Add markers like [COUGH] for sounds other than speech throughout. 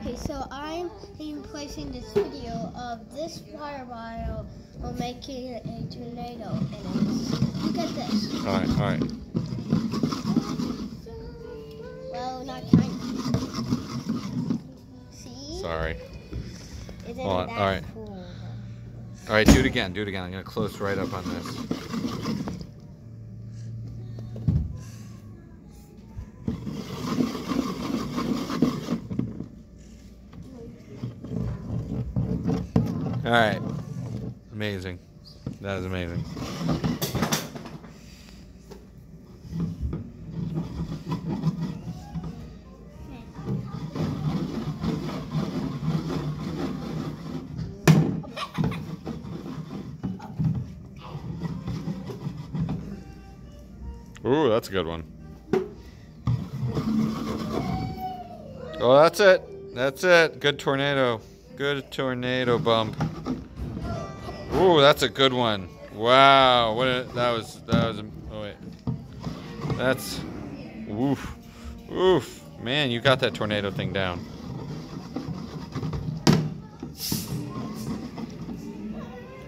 Okay, so I'm placing this video of this water bottle making a tornado, and it's look at this. All right, all right. Well, not kind of. See? Sorry. Isn't Hold on, that all right. cool? All right, do it again. Do it again. I'm gonna close right up on this. All right. Amazing. That is amazing. Ooh, that's a good one. Oh, that's it. That's it. Good tornado. Good tornado bump. Ooh, that's a good one. Wow. What a, that was that was oh wait. That's oof. Oof. Man, you got that tornado thing down.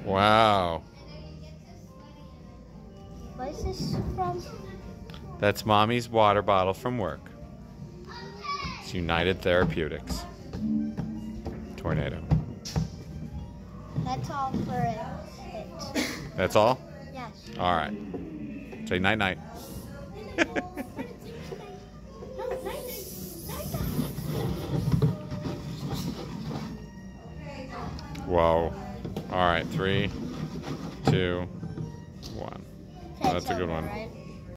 Wow. What is this from? That's mommy's water bottle from work. It's United Therapeutics. Tornado. That's all for it. That's all? Yes. All right. Say night night. [LAUGHS] Whoa. All right. Three, two, one. That's a good one.